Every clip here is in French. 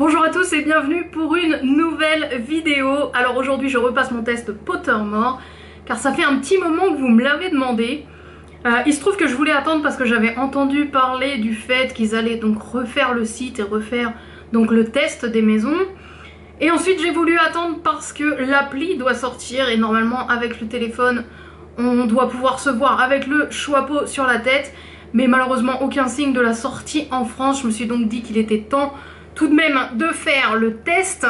Bonjour à tous et bienvenue pour une nouvelle vidéo. Alors aujourd'hui je repasse mon test Pottermore car ça fait un petit moment que vous me l'avez demandé. Euh, il se trouve que je voulais attendre parce que j'avais entendu parler du fait qu'ils allaient donc refaire le site et refaire donc le test des maisons. Et ensuite j'ai voulu attendre parce que l'appli doit sortir et normalement avec le téléphone on doit pouvoir se voir avec le chapeau sur la tête. Mais malheureusement aucun signe de la sortie en France. Je me suis donc dit qu'il était temps tout de même de faire le test.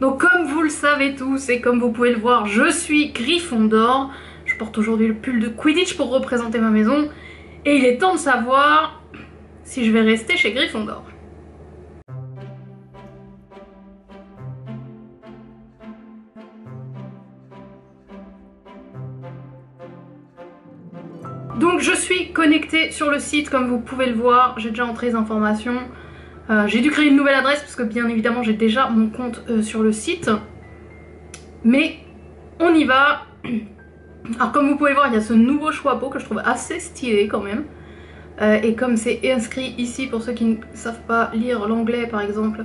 Donc comme vous le savez tous et comme vous pouvez le voir, je suis Gryffondor. Je porte aujourd'hui le pull de Quidditch pour représenter ma maison. Et il est temps de savoir si je vais rester chez Gryffondor. Donc je suis connectée sur le site comme vous pouvez le voir, j'ai déjà entré les informations. Euh, j'ai dû créer une nouvelle adresse parce que bien évidemment j'ai déjà mon compte euh, sur le site. Mais on y va. Alors comme vous pouvez voir il y a ce nouveau chapeau que je trouve assez stylé quand même. Euh, et comme c'est inscrit ici pour ceux qui ne savent pas lire l'anglais par exemple,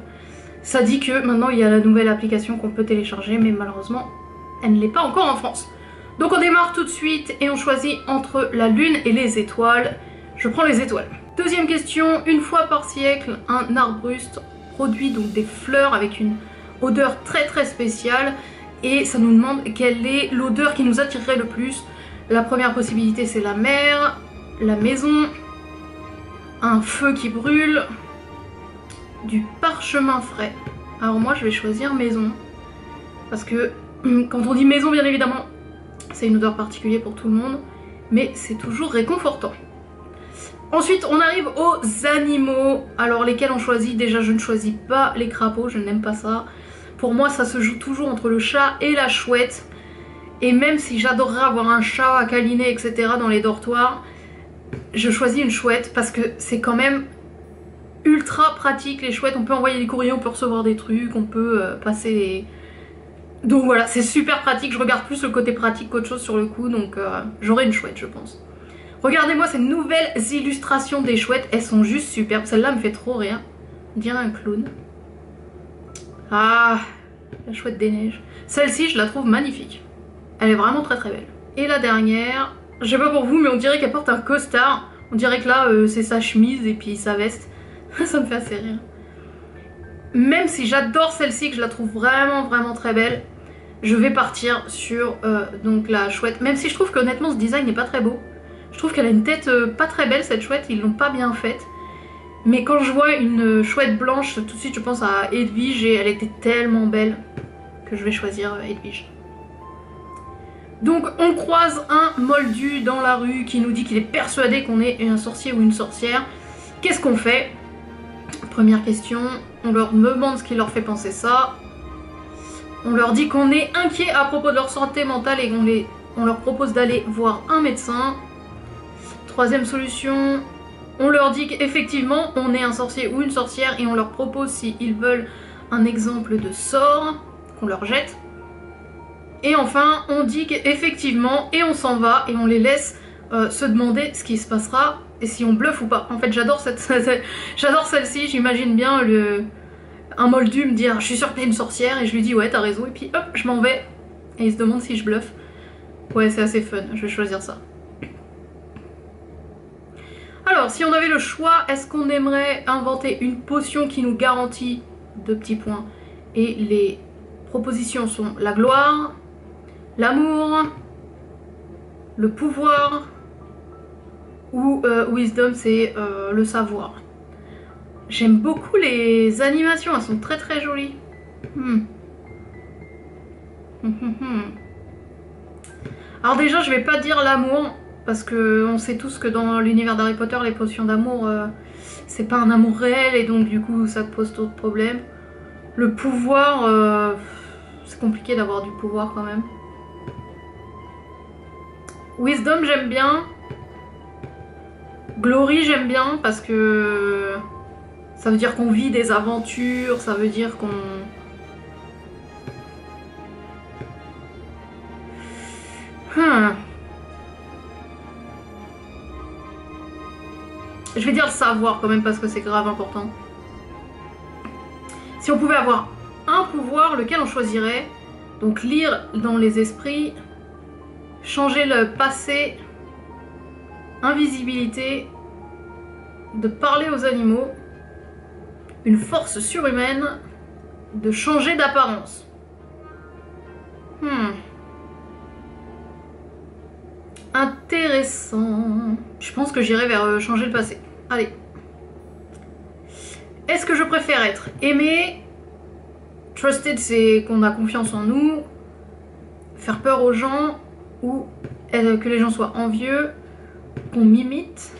ça dit que maintenant il y a la nouvelle application qu'on peut télécharger mais malheureusement elle ne l'est pas encore en France. Donc on démarre tout de suite et on choisit entre la lune et les étoiles. Je prends les étoiles. Deuxième question, une fois par siècle, un arbuste produit donc des fleurs avec une odeur très très spéciale et ça nous demande quelle est l'odeur qui nous attirerait le plus. La première possibilité c'est la mer, la maison, un feu qui brûle, du parchemin frais. Alors moi je vais choisir maison parce que quand on dit maison bien évidemment c'est une odeur particulière pour tout le monde mais c'est toujours réconfortant. Ensuite, on arrive aux animaux. Alors, lesquels on choisit? Déjà, je ne choisis pas les crapauds, je n'aime pas ça. Pour moi, ça se joue toujours entre le chat et la chouette. Et même si j'adorerais avoir un chat à câliner, etc. dans les dortoirs, je choisis une chouette parce que c'est quand même ultra pratique les chouettes. On peut envoyer des courriers, on peut recevoir des trucs, on peut euh, passer. Donc voilà, c'est super pratique. Je regarde plus le côté pratique qu'autre chose sur le coup, donc euh, j'aurai une chouette, je pense. Regardez-moi ces nouvelles illustrations des chouettes, elles sont juste superbes. Celle-là me fait trop rire. On dirait un clown. Ah, la chouette des neiges. Celle-ci, je la trouve magnifique. Elle est vraiment très très belle. Et la dernière, je sais pas pour vous, mais on dirait qu'elle porte un costard. On dirait que là, euh, c'est sa chemise et puis sa veste. Ça me fait assez rire. Même si j'adore celle-ci, que je la trouve vraiment vraiment très belle, je vais partir sur euh, donc la chouette. Même si je trouve qu'honnêtement, ce design n'est pas très beau. Je trouve qu'elle a une tête euh, pas très belle cette chouette, ils l'ont pas bien faite. Mais quand je vois une chouette blanche, tout de suite je pense à Edwige et elle était tellement belle que je vais choisir euh, Edwige. Donc on croise un moldu dans la rue qui nous dit qu'il est persuadé qu'on est un sorcier ou une sorcière. Qu'est-ce qu'on fait? Première question, on leur demande ce qui leur fait penser ça. On leur dit qu'on est inquiet à propos de leur santé mentale et qu'on on leur propose d'aller voir un médecin. Troisième solution, on leur dit qu'effectivement on est un sorcier ou une sorcière et on leur propose s'ils veulent un exemple de sort qu'on leur jette. Et enfin on dit qu'effectivement et on s'en va et on les laisse euh, se demander ce qui se passera et si on bluffe ou pas. En fait j'adore cette, j'adore celle-ci, j'imagine bien le un moldu me dire je suis sûre que t'es une sorcière et je lui dis ouais t'as raison et puis hop je m'en vais et il se demande si je bluffe. Ouais c'est assez fun, je vais choisir ça. Alors, si on avait le choix, est-ce qu'on aimerait inventer une potion qui nous garantit deux petits points Et les propositions sont la gloire, l'amour, le pouvoir ou euh, wisdom, c'est euh, le savoir. J'aime beaucoup les animations, elles sont très très jolies. Hmm. Alors déjà, je vais pas dire l'amour parce que on sait tous que dans l'univers d'Harry Potter, les potions d'amour, euh, c'est pas un amour réel et donc du coup ça pose d'autres problèmes. Le pouvoir, euh, c'est compliqué d'avoir du pouvoir quand même. Wisdom j'aime bien. Glory j'aime bien parce que ça veut dire qu'on vit des aventures, ça veut dire qu'on... savoir quand même parce que c'est grave important. Si on pouvait avoir un pouvoir, lequel on choisirait Donc lire dans les esprits, changer le passé, invisibilité, de parler aux animaux, une force surhumaine, de changer d'apparence. Hmm. Intéressant. Je pense que j'irai vers euh, changer le passé. Allez. Est-ce que je préfère être aimé Trusted, c'est qu'on a confiance en nous. Faire peur aux gens ou que les gens soient envieux, qu'on m'imite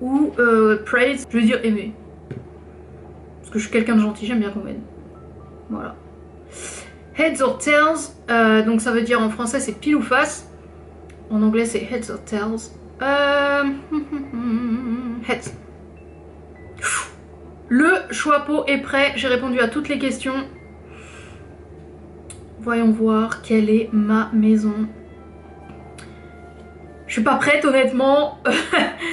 ou euh, praise, je veux dire aimer. Parce que je suis quelqu'un de gentil, j'aime bien qu'on m'aide. Voilà. Heads or tails, euh, donc ça veut dire en français c'est pile ou face. En anglais c'est heads or tails. Euh... Heads. Le choix est prêt, j'ai répondu à toutes les questions. Voyons voir quelle est ma maison. Je suis pas prête honnêtement.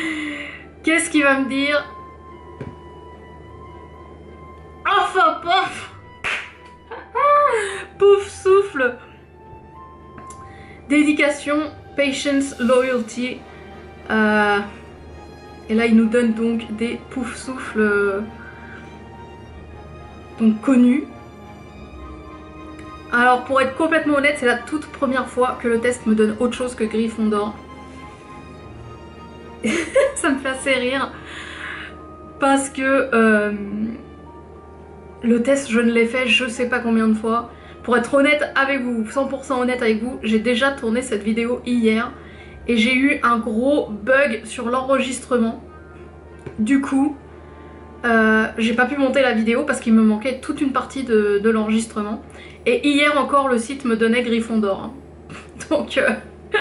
Qu'est-ce qu'il va me dire? Enfin pouf Pouf souffle Dédication, patience, loyalty. Euh, et là il nous donne donc des pouf souffles euh, connus. Alors pour être complètement honnête, c'est la toute première fois que le test me donne autre chose que Gryffondor. ça me fait assez rire parce que euh, le test je ne l'ai fait je sais pas combien de fois. Pour être honnête avec vous, 100% honnête avec vous, j'ai déjà tourné cette vidéo hier et j'ai eu un gros bug sur l'enregistrement. Du coup, euh, j'ai pas pu monter la vidéo parce qu'il me manquait toute une partie de, l'enregistrement. Et hier encore, le site me donnait Gryffondor. Hein. Donc, euh,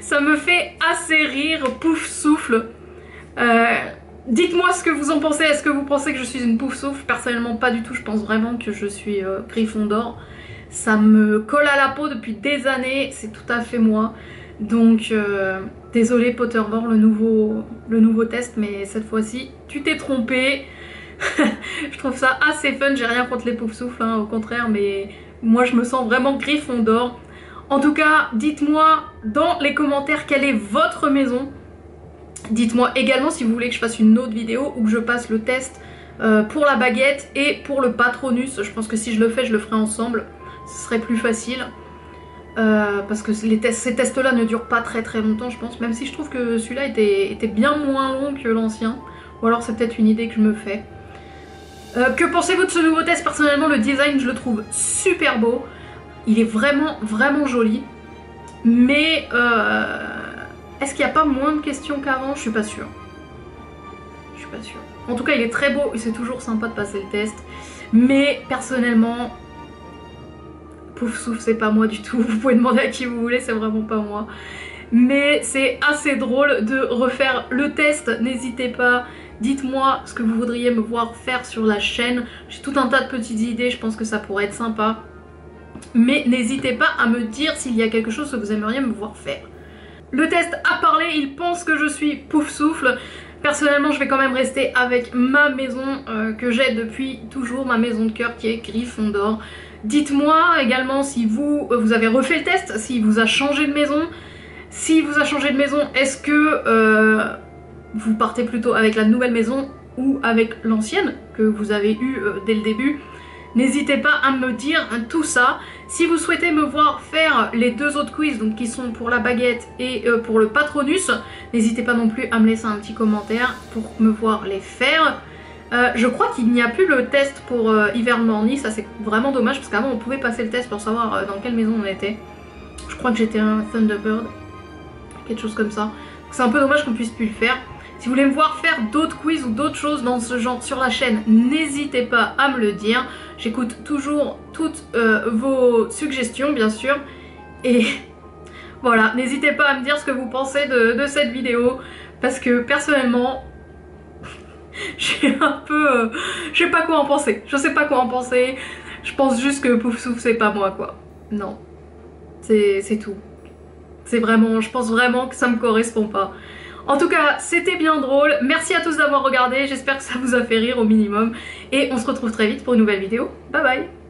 ça me fait assez rire, pouf souffle. Euh, dites-moi ce que vous en pensez. Est-ce que vous pensez que je suis une pouf souffle? Personnellement, pas du tout. Je pense vraiment que je suis Gryffondor. Ça me colle à la peau depuis des années. C'est tout à fait moi. Donc, euh, désolé Pottermore, le nouveau, le nouveau test, mais cette fois-ci, tu t'es trompé. je trouve ça assez fun, j'ai rien contre les poufs souffles, hein, au contraire, mais moi je me sens vraiment Gryffondor. En tout cas, dites-moi dans les commentaires quelle est votre maison. Dites-moi également si vous voulez que je fasse une autre vidéo ou que je passe le test euh, pour la baguette et pour le patronus. Je pense que si je le fais, je le ferai ensemble. Ce serait plus facile. Euh, parce que ces tests-là ne durent pas très très longtemps, je pense. Même si je trouve que celui-là était, était, bien moins long que l'ancien. Ou alors c'est peut-être une idée que je me fais. Euh, que pensez-vous de ce nouveau test? Personnellement, le design, je le trouve super beau. Il est vraiment, vraiment joli. Mais euh, est-ce qu'il n'y a pas moins de questions qu'avant? Je suis pas sûre. Je suis pas sûre. En tout cas, il est très beau et c'est toujours sympa de passer le test. Mais personnellement, Pouf souffle, c'est pas moi du tout. Vous pouvez demander à qui vous voulez, c'est vraiment pas moi. Mais c'est assez drôle de refaire le test. N'hésitez pas, dites-moi ce que vous voudriez me voir faire sur la chaîne. J'ai tout un tas de petites idées, je pense que ça pourrait être sympa. Mais n'hésitez pas à me dire s'il y a quelque chose que vous aimeriez me voir faire. Le test a parlé, il pense que je suis pouf souffle. Personnellement, je vais quand même rester avec ma maison euh, que j'ai depuis toujours, ma maison de cœur qui est Gryffondor. Dites-moi également si vous, euh, vous avez refait le test, s'il vous a changé de maison. Si vous a changé de maison, est-ce que euh, vous partez plutôt avec la nouvelle maison ou avec l'ancienne que vous avez eue dès le début? N'hésitez pas à me dire tout ça. Si vous souhaitez me voir faire les deux autres quiz, donc qui sont pour la baguette et pour le patronus, n'hésitez pas non plus à me laisser un petit commentaire pour me voir les faire. Euh, je crois qu'il n'y a plus le test pour euh, Morny, ça c'est vraiment dommage parce qu'avant on pouvait passer le test pour savoir euh, dans quelle maison on était. Je crois que j'étais un Thunderbird, quelque chose comme ça. C'est un peu dommage qu'on puisse plus le faire. Si vous voulez me voir faire d'autres quiz ou d'autres choses dans ce genre sur la chaîne, n'hésitez pas à me le dire. J'écoute toujours toutes euh, vos suggestions bien sûr. Et voilà, n'hésitez pas à me dire ce que vous pensez de, cette vidéo. Parce que personnellement, j'ai un peu... Euh, je sais pas quoi en penser. Je sais pas quoi en penser. Je pense juste que Pouf Souffle c'est pas moi quoi. Non. C'est tout. C'est vraiment... Je pense vraiment que ça me correspond pas. En tout cas, c'était bien drôle. Merci à tous d'avoir regardé. J'espère que ça vous a fait rire au minimum. Et on se retrouve très vite pour une nouvelle vidéo. Bye bye